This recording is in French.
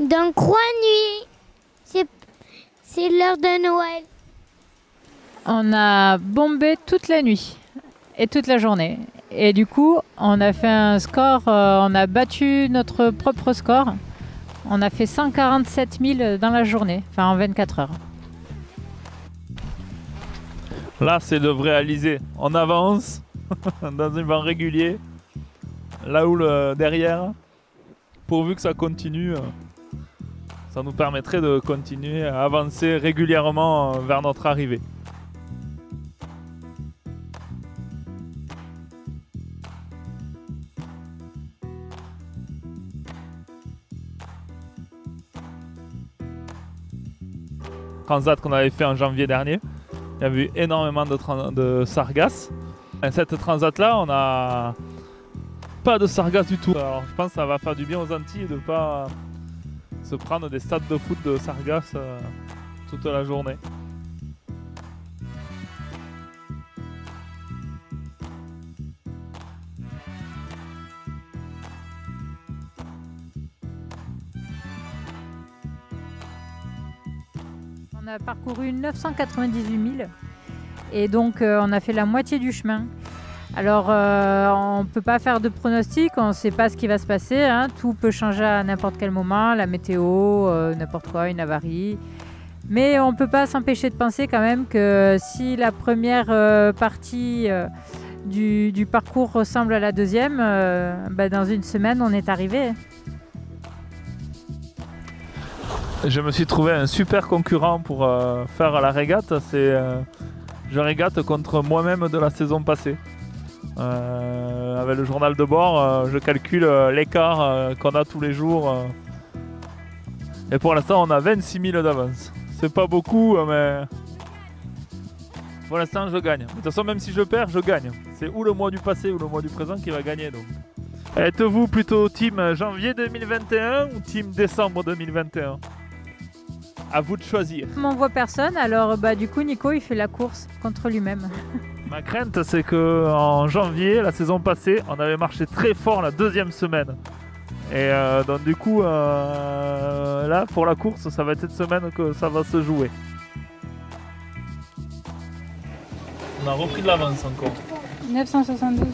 Dans Croix Nuit. C'est, c'est l'heure de Noël. On a bombé toute la nuit et toute la journée. Et du coup, on a fait un score, euh, on a battu notre propre score. On a fait 147 000 dans la journée, enfin en 24 heures. Là, c'est le vrai Alizé. On avance dans un vent régulier. Là où le derrière, pourvu que ça continue, euh, ça nous permettrait de continuer à avancer régulièrement euh, vers notre arrivée. Transat qu'on avait fait en janvier dernier. Il y avait eu énormément de sargasses. Et cette transat là, on a pas de sargasses du tout. Alors je pense que ça va faire du bien aux Antilles de pas se prendre des stades de foot de sargasses euh, toute la journée. On a parcouru 998 000 et donc euh, on a fait la moitié du chemin. Alors euh, on ne peut pas faire de pronostic, on ne sait pas ce qui va se passer, hein. tout peut changer à n'importe quel moment, la météo, euh, n'importe quoi, une avarie. Mais on ne peut pas s'empêcher de penser quand même que si la première euh, partie du, parcours ressemble à la deuxième, bah, dans une semaine on est arrivé. Je me suis trouvé un super concurrent pour faire la régate. Je régate contre moi-même de la saison passée. Euh, avec le journal de bord, euh, je calcule euh, l'écart qu'on a tous les jours. Et pour l'instant, on a 26 000 d'avance. C'est pas beaucoup, mais pour l'instant, je gagne. De toute façon, même si je perds, je gagne. C'est ou le mois du passé ou le mois du présent qui va gagner. Donc. Êtes-vous plutôt team janvier 2021 ou team décembre 2021 À vous de choisir. On voit personne, alors bah, du coup Nico il fait la course contre lui-même. Ma crainte, c'est que en janvier, la saison passée, on avait marché très fort la deuxième semaine. Et euh, donc du coup, euh, là, pour la course, ça va être cette semaine que ça va se jouer. On a repris de l'avance encore. 972.